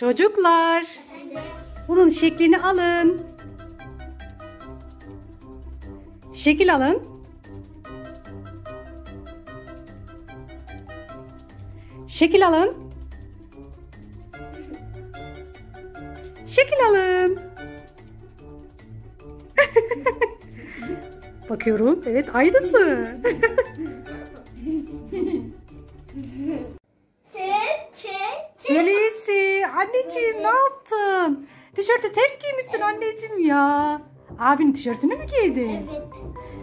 Çocuklar, bunun şeklini alın. Şekil alın. Şekil alın. Şekil alın. Bakıyorum. Evet aynısı. Abinin tişörtünü mü giydin? Evet.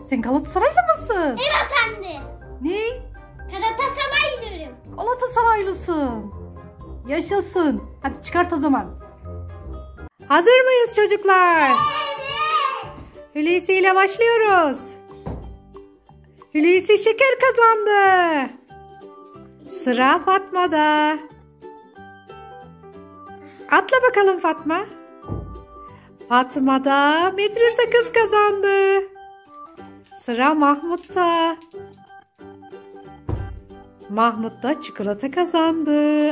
Sen Galatasaraylı mısın? Evet anne. Ne? Galatasaray diyorum. Galatasaraylısın. Yaşasın. Hadi çıkart o zaman. Hazır mıyız çocuklar? Evet. Hulusi ile başlıyoruz. Hulusi şeker kazandı. Sıra Fatma'da. Atla bakalım Fatma. Fatma da medrese kız kazandı. Sıra Mahmut'ta. Mahmut da çikolata kazandı.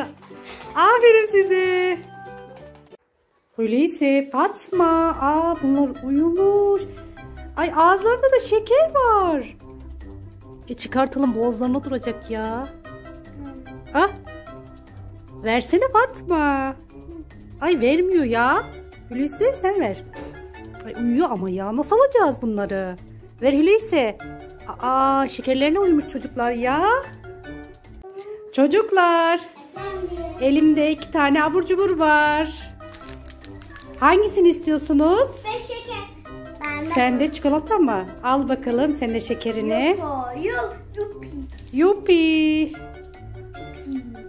Aferin size. Hulusi, Fatma. Aa bunlar uyumuş. Ay ağızlarında da şeker var. E çıkartalım boğazlarına duracak ya. Ah. Versene Fatma. Ay vermiyor ya. Hulusi sen ver. Ay uyuyor ama ya. Nasıl alacağız bunları? Ver Hulusi. Aa şekerlerine uyumuş çocuklar ya. Çocuklar. Elimde iki tane abur cubur var. Hangisini istiyorsunuz? Ve şeker. Ben de. Sen de çikolata mı? Al bakalım sen de şekerini. Yok, yok, yok. Yuppi.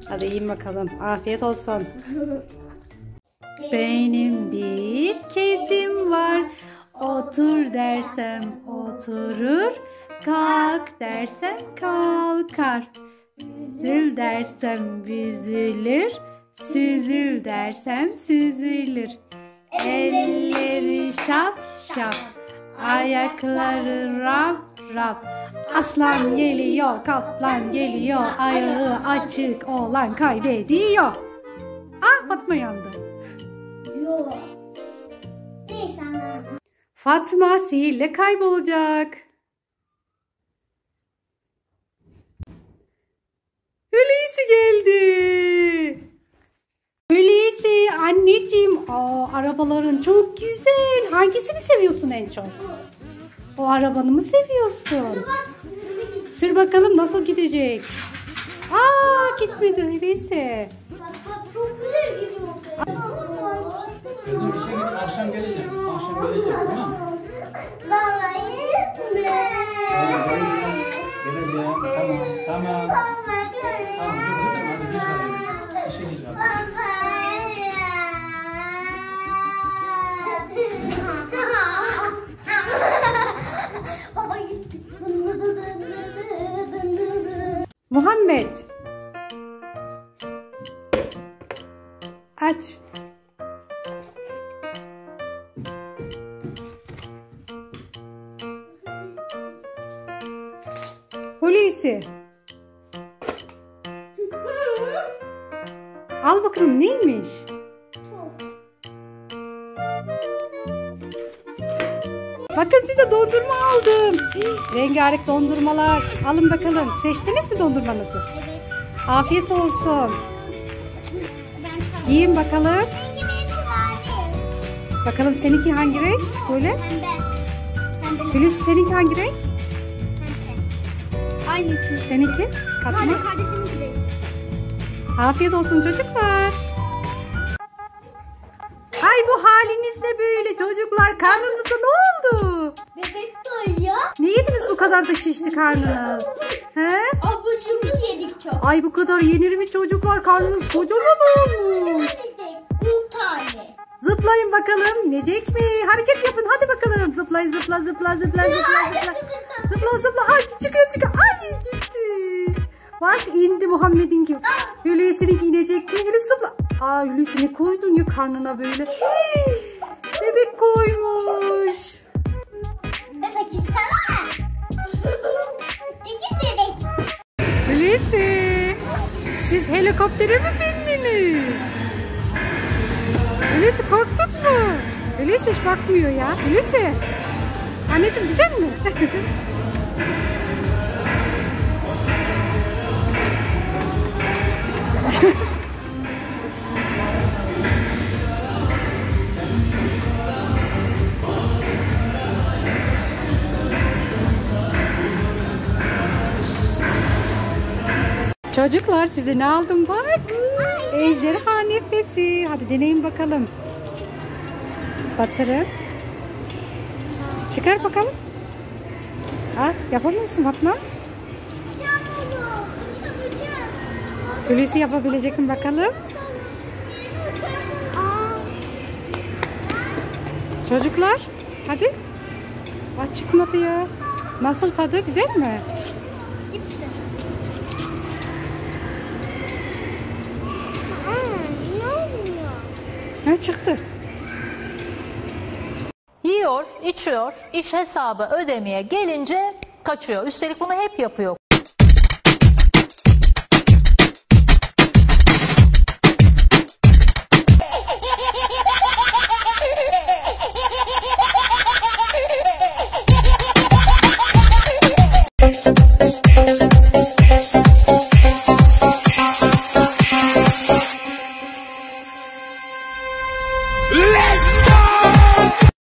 Hadi yiyin bakalım. Afiyet olsun. Benim bir kedim var. Otur dersem oturur. Kalk dersem kalkar. Üzül dersem büzülür. Süzül dersem süzülür. Elleri şap şap. Ayakları rap rap. Aslan geliyor, kaplan geliyor. Ayağı açık olan kaybediyor. Ah Fatma yandı. Yok. Neyse. Fatma sihirle kaybolacak. Hulusi geldi. Hulusi anneciğim. Aa, arabaların çok güzel. Hangisini seviyorsun en çok? O arabanı mı seviyorsun? Sür bakalım nasıl gidecek. Aa gitmedi. Bak, bak, çok güzel gidiyor. Gözüm işe gidip akşam geleceğim. Akşam geleceğim tamam mı? Baba gitme. Geleceğim. Tamam. Tamam. Baba Tamam. Dur dur. Hadi geç kalın. İşe geç kalın. Baba. Muhammed. Aç. Hulusi. Al bakalım neymiş? Bakın size dondurma aldım. Rengarenk dondurmalar. Alın bakalım. Seçtiniz mi dondurmanızı? Afiyet olsun. Yiyin bakalım. Bakalım seninki hangi renk? Böyle. Hulusi seninki hangi renk? Aynı üçümüz. Seninki? Fatma. Sadece kardeşim gibi. Afiyet olsun çocuklar. Ay bu haliniz ne böyle çocuklar? Karnınıza ne oldu? Bebek doyuyor. Ne yediniz bu kadar da şişti karnınız? He? Abur cubur yedik çok. Ay bu kadar yenir mi çocuklar? Karnınız kocaman olmuş. Bir tane. Zıplayın bakalım. İnecek mi? Hareket yapın. Hadi bakalım. Zıplayın zıpla zıpla zıpla zıpla zıpla. Zıpla zıpla. Ay çıkıyor çıkıyor. Ay gitti. Bak indi Muhammed'in gibi. Hulusi'ninki inecek mi? Hulusi zıpla. Aa Hulusi ne koydun ya karnına böyle? Bebek koymuş. Bebek çıksana. İki bebek. Hulusi. Siz helikoptere mi bindiniz? Hulusi korktun mu? Hulusi hiç bakmıyor ya. Hulusi. Anneciğim güzel mi? Çocuklar size ne aldım bak. Ejderha nefesi. Hadi deneyin bakalım. Batırın. Çıkar bakalım. Ha, yapabilir misin Fatma? Hulusi yapabilecek mi bakalım? Çocuklar hadi. Aa, çıkmadı ya. Nasıl tadı güzel mi? Ne oluyor? Ha, çıktı. Yiyor, içiyor, iş hesabı ödemeye gelince kaçıyor. Üstelik bunu hep yapıyor.